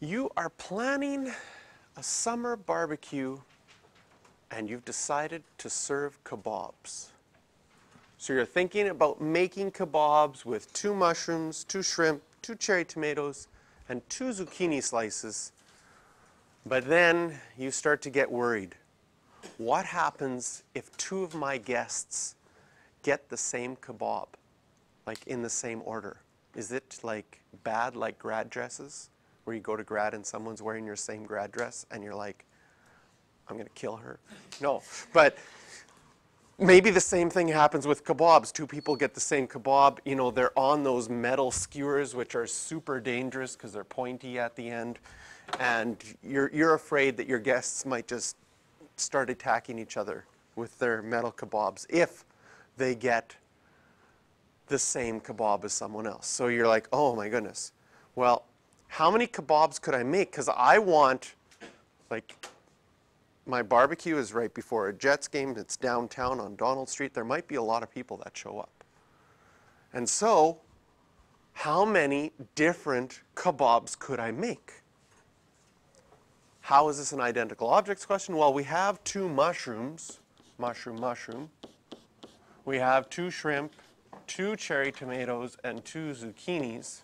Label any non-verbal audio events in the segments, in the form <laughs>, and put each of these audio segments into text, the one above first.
You are planning a summer barbecue and you've decided to serve kebabs. So you're thinking about making kebabs with two mushrooms, two shrimp, two cherry tomatoes, and two zucchini slices. But then you start to get worried. What happens if two of my guests get the same kebab, like in the same order? Is it like bad like grad dresses, where you go to grad and someone's wearing your same grad dress and you're like, I'm going to kill her? No, but maybe the same thing happens with kebabs. Two people get the same kebab. You know, they're on those metal skewers, which are super dangerous because they're pointy at the end. And you're, you're afraid that your guests might just start attacking each other with their metal kebabs if they get the same kebab as someone else. So you're like, oh my goodness. Well, how many kebabs could I make? Because I want, like, my barbecue is right before a Jets game. It's downtown on Donald Street. There might be a lot of people that show up. And so, how many different kebabs could I make? How is this an identical objects question? Well, we have two mushrooms, mushroom, mushroom. We have two shrimp, two cherry tomatoes, and two zucchinis.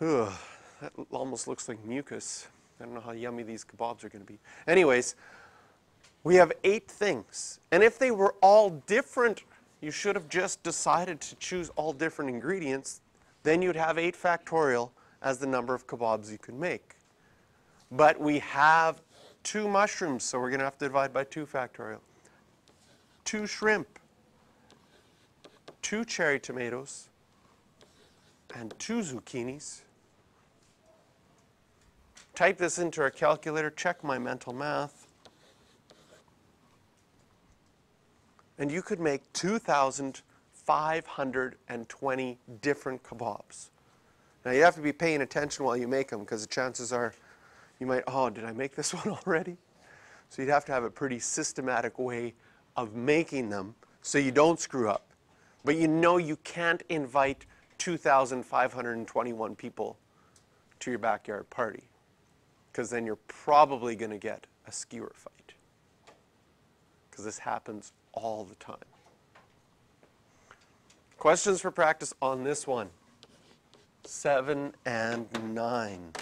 Ugh, that almost looks like mucus. I don't know how yummy these kebabs are going to be. Anyways, we have eight things. And if they were all different, you should have just decided to choose all different ingredients. Then you'd have 8 factorial as the number of kebabs you could make. But we have two mushrooms, so we're going to have to divide by 2 factorial. Two shrimp, two cherry tomatoes, and two zucchinis. Type this into our calculator, check my mental math. And you could make 2,520 different kebabs. Now you have to be paying attention while you make them because the chances are you might, oh, did I make this <laughs> one already? So you'd have to have a pretty systematic way of making them so you don't screw up. But you know you can't invite 2,521 people to your backyard party because then you're probably going to get a skewer fight because this happens all the time. Questions for practice on this one? Seven and nine.